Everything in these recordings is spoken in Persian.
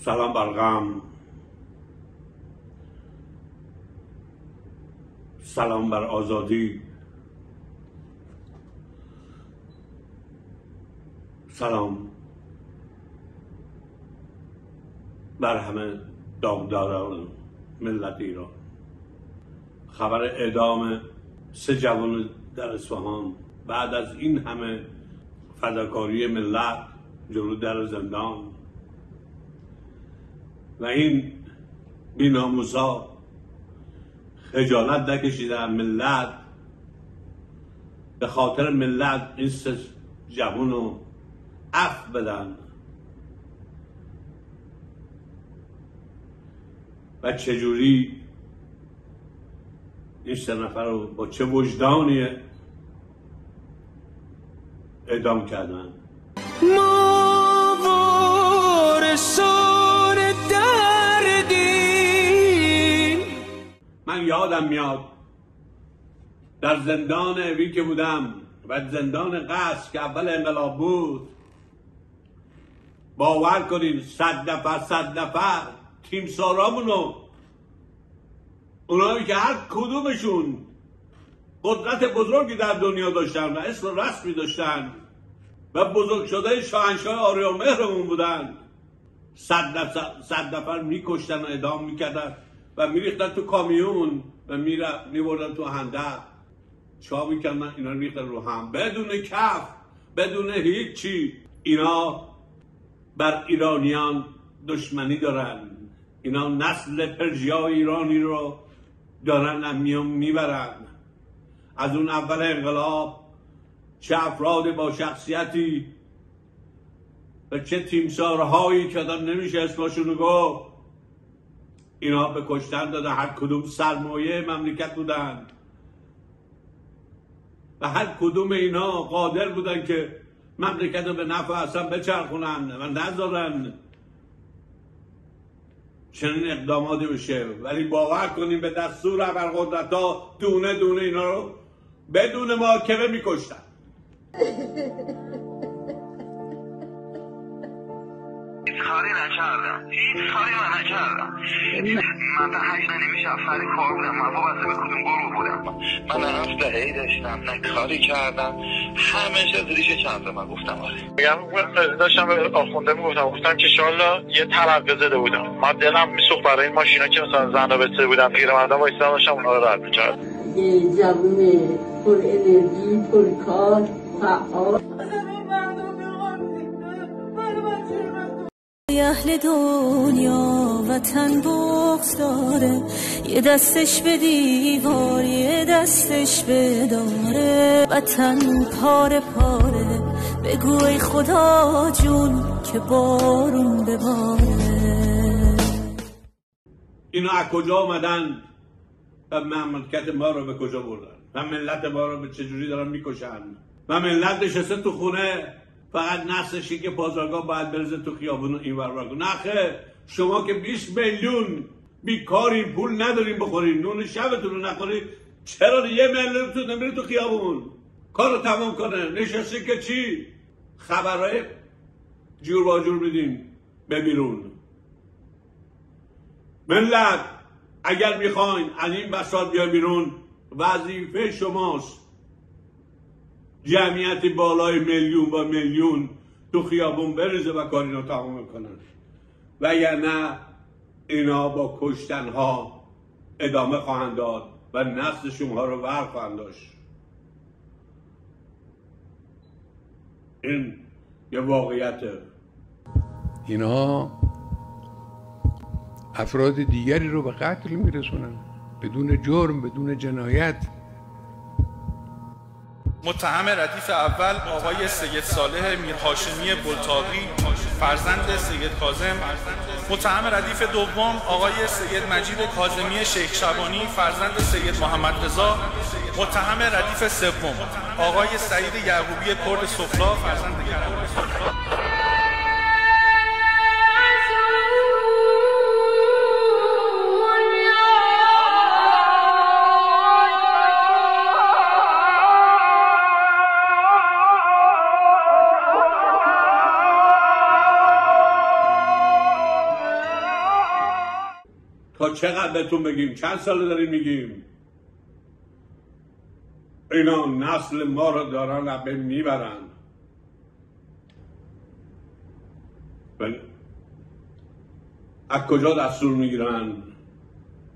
سلام بر غم. سلام بر آزادی. سلام بر همه داغداران ملت ایران. خبر اعدام سه جوان در اصفهان. بعد از این همه فداکاری ملت جلو در زندان. و این بیناموسا خجالت نکشیدن ملت به خاطر ملت این سه جوان رو اف بدن. و چجوری این سه نفر رو با چه وجدانی اعدام کردن؟ ما وارثان یادم میاد. در زندان اوی که بودم و زندان قصر که اول انقلاب بود باور کنین صد نفر صد نفر تیم سارامونو اونایی که هر کدومشون قدرت بزرگی در دنیا داشتن و اسم رسمی داشتن و بزرگ شده شاهنشاه آریا مهرمون بودن. صد نفر, صد نفر میکشتن و ادام می‌کردن. و میریختن تو کامیون و میبردن تو هندق چا می‌کردن اینا ریختن رو هم. بدون کف بدون هیچی. اینا بر ایرانیان دشمنی دارن. اینا نسل پرژیا ایرانی رو دارن میان می‌برن. از اون اول انقلاب چه افراد با شخصیتی و چه تیمسارهایی که آدم نمیشه اسمشون گفت. اینا به کشتن دادن. هر کدوم سرمایه مملکت بودن. و هر کدوم اینا قادر بودن که مملکت رو به نفع اصلا بچرخونن و نذارن. چنین اقداماتی بشه ولی باور کنیم به دستور ابرقدرت ها دونه دونه اینا رو بدون محاکمه میکشتن. کاری نکردم. هیچ کاری من نکردم. من تا هشت نمی شب سر کار بودم. من وابسته به کدوم گروه بودم. من نفت هی داشتم نه کاری کردم. همیشه زیریش چند من گفتم. آره میگم داشتم به آخونده می‌گفتم. گفتم که شالا یه ترقه زده بودم. من دلم میسوخت برای این ماشینا که مثلا زن بسته بودم پیرمردم وایسادم داشتم اونا رو رد می‌کرد یه جوون پر انرژی پر کار فعال. اهل دنیا وطن بغز داره. یه دستش به دیوار یه دستش به داره. وطن پاره پاره. بگو ای خدا جون که بارون بباره. اینا از کجا آمدن و مملکت ما رو به کجا بردن؟ و ملت ما رو به چجوری دارن می‌کشن؟ و ملت نشسته تو خونه فقط نسلشی که بازارگاه باید برزه تو خیابون این ور خیر شما که 20 میلیون بیکارین پول ندارین بخورین نون شبتون رو نخورین چرا یه میلیون تو نمیری تو خیابون؟ کار رو تمام کنه. نشسته که چی؟ خبرهای جور با جور بدین به بیرون. ملت اگر می‌خواین از این بساط بیا بیرون وظیفه شماست. جمعیتی بالای میلیون با میلیون تو خیابون بریزه و کار اینا تمام کنن و نه اینا با کشتن ها ادامه خواهند داد و نسل شما رو ور خواهند داشت. این یه واقعیته اینها افراد دیگری رو به قتل میرسونن. بدون جرم بدون جنایت. متهم ردیف اول آقای سید صالح میرهاشمی بلتاقی فرزند سید کاظم. متهم ردیف دوم آقای سید مجید کاظمی شیخ شبانی فرزند سید محمد رضا. متهم ردیف سوم آقای سعید یعقوبی کرد سفلا فرزند کرد چقدر بهتون بگیم؟ چند سال داریم میگیم؟ اینا نسل ما رو دارن بین می‌برن. ولی از کجا دستور می‌گیرن؟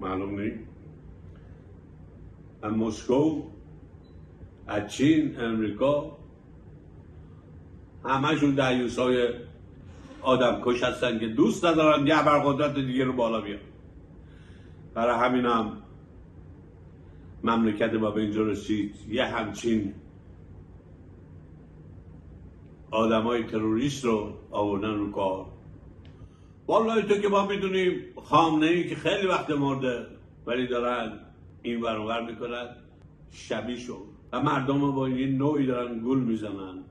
معلوم نیست از مسکو از چین امریکا. همشون های آدم کش هستن که دوست ندارن یه ابرقدرت دیگه رو بالا بیان. برای همین هم مملکت ما به اینجا رسید. یه همچین آدم های تروریست رو آوردن رو کار. والله تو که ما می‌دونیم خامنه ای که خیلی وقت مرده ولی دارن این ور می‌کنن شبیه شد و مردم با یه نوعی دارن گول می‌زنن.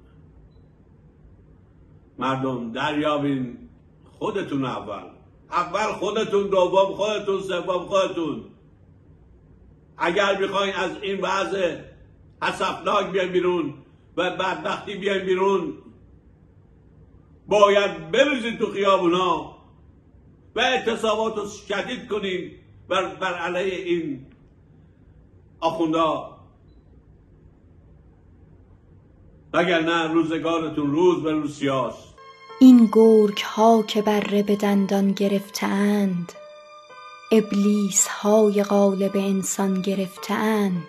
مردم دریابین خودتون اول. اول خودتون دوم خودتون سوم خودتون. اگر می‌خواین از این وضع حسفناک بیاین بیرون و بدبختی بیاین بیرون باید بریزید تو خیابونا و اعتصابات رو شدید کنین بر, بر علیه این آخوندا. نه روزگارتون روز به روز سیاست. این گرگ ها که بره به دندان گرفتند ابلیس های غالب انسان گرفتند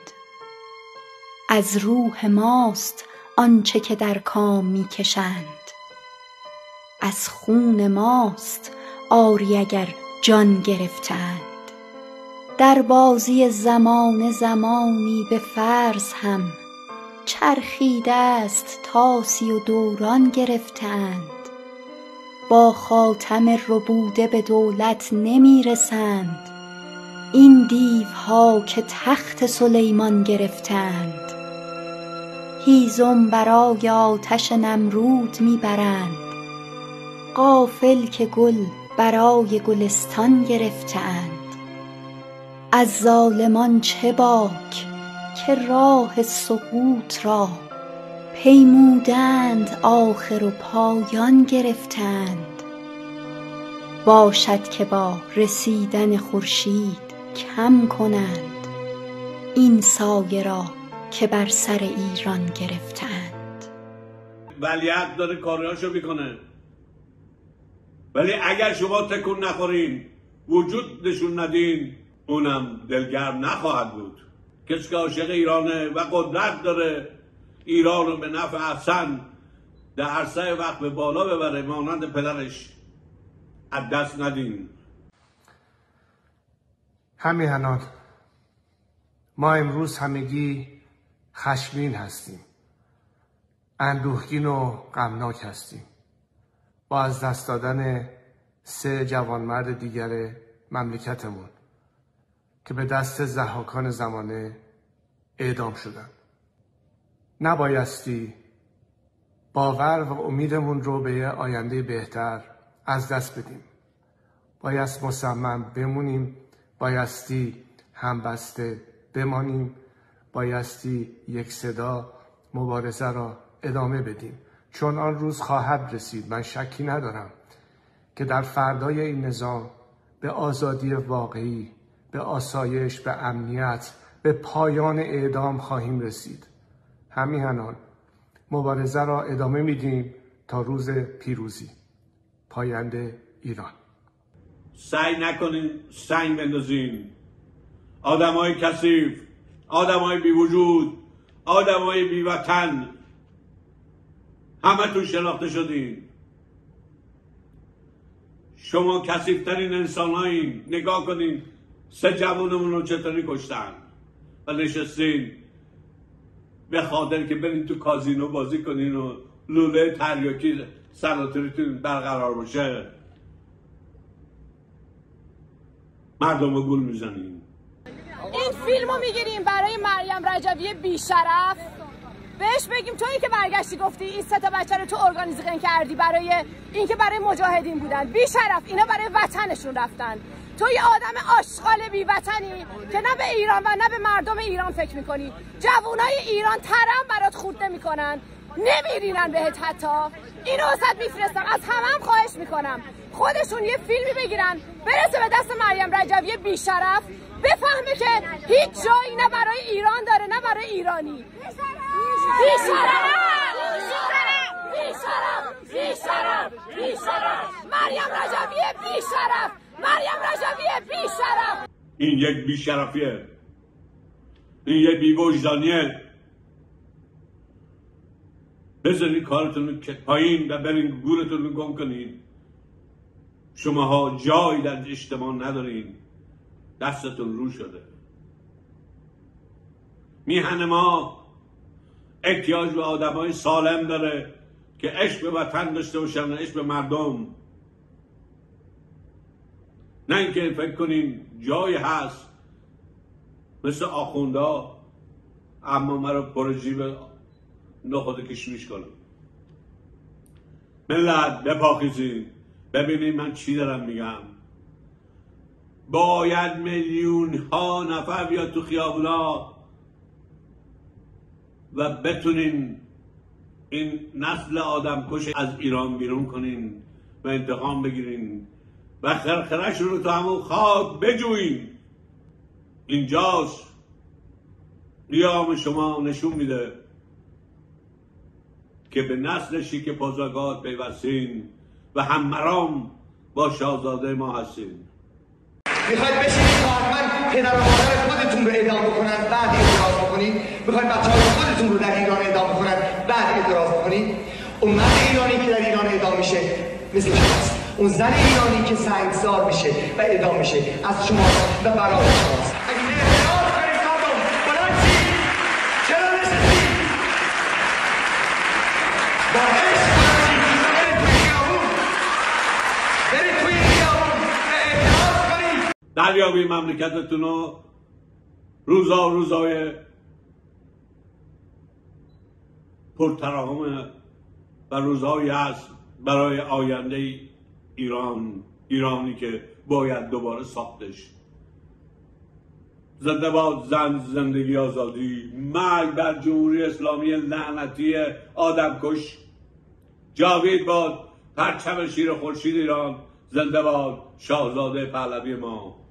از روح ماست آنچه که در کام می‌کشند. از خون ماست آری اگر جان گرفتند در بازی زمان زمانی به فرض هم چرخیده است طاسی و دوران گرفتند با خاتم ربوده به دولت نمی رسند این دیوها که تخت سلیمان گرفتند. هیزم برای آتش نمرود می برند غافل که گل برای گلستان گرفتند. از ظالمان چه باک که راه سقوط را پیمودند آخر و پایان گرفتند. باشد که با رسیدن خورشید کم کنند. این سایه را که بر سر ایران گرفتند. ولیعت داره کارهاشو می‌کنه ولی اگر شما تکون نخورین وجود نشون ندین اونم دلگرم نخواهد بود. کسی که عاشق ایرانه و قدرت داره ایران رو به نفع احسن در عرصه وقت به بالا ببره مانند پدرش. از دست ندین. همیهنان ما امروز همگی خشمین هستیم. اندوهگین و غمناک هستیم. با از دست دادن سه جوانمرد دیگر مملکتمون که به دست زحاکان زمانه اعدام شدند. نبایستی باور و امیدمون رو به یه آینده بهتر از دست بدیم. بایست مصمم بمونیم بایستی همبسته بمانیم بایستی یک صدا مبارزه را ادامه بدیم. چون آن روز خواهد رسید من شکی ندارم که در فردای این نظام به آزادی واقعی به آسایش به امنیت به پایان اعدام خواهیم رسید. همیهنان. مبارزه را ادامه میدیم تا روز پیروزی. پاینده ایران. سعی نکنین سنگ بندازین. آدم های کسیف آدم های بی وجود آدم های بی وطن همه تو شناخته شدین. شما کسیفترین انسان هایی نگاه کنین سه جوانمون رو چطوری کشتن؟ و نشستین به خاطر که برین تو کازینو بازی کنین و لوله تریاکی سناتریتون برقرار باشه. مردم رو گول می‌زنین. این فیلم رو می‌گیریم برای مریم رجوی بیشرف. بهش بگیم تویی که برگشتی گفتی این سه تا بچه رو تو ارگانیزیشن کردی برای اینکه برای مجاهدین بودن. بیشرف اینا برای وطنشون رفتن. تو یه آدم آشغال بی وطنی که نه به ایران و نه به مردم ایران فکر می‌کنی. جوونای ایران ترم برات خورد نمی‌کنن. نمیرینن بهت حتی. اینو وسط میفرستم. از همه هم خواهش می‌کنم. خودشون یه فیلمی بگیرن. برسه به دست مریم رجوی بیشرف. بفهمه که هیچ جایی نه برای ایران داره نه برای ایرانی. بیشرف! بیشرف! بیشرف! بیشرف! مریم رجوی بیشرف! مریم رجوی بیشرف. این یک بیشرفیه. این یک بیوجدانیه. بذارین کارتون رو پایین و برین گورتون رو گم کنین. شماها جایی در اجتماع ندارین. دستتون رو شده. میهن ما احتیاج به آدم های سالم داره که عشق به وطن داشته باشن و عشق به مردم. نه اینکه فکر کنین جایی هست مثل آخوندا اما مرا پر جیب نخود کشمیش کنم. ملت بپاکیزین ببینید من چی دارم میگم. باید میلیون ها نفر بیاد تو خیابونا و بتونین این نسل آدم کش از ایران بیرون کنین و انتقام بگیرین. و خرخرش رو تو همون خاک بجوین اینجاست. قیام شما نشون میده که به نسل شیک پازاگات پیوستین و هم مرام با شاهزاده ما هستین. می‌خواید بشینید کارمند پدر و مادر خودتون رو اعدام بکنن بعد اعتراض بکنید. می‌خواید بچه های خودتون رو در ایران اعدام بکنن بعد اعتراض بکنید. مرد ایرانی که در ایران اعدام میشه مثل شماست. اون زن ایرانی که سنگسار میشه و اعدام میشه از شما و برای شماست دریابی مملکتتون رو روزا روزای پرتراهم و روزهایی هست برای آینده ایران ایرانی که باید دوباره ساختش. زنده باد زن زندگی آزادی مرگ بر جمهوری اسلامی لعنتی آدم کش جاوید باد پرچم شیر خورشید ایران. زنده باد شاهزاده پهلوی ما.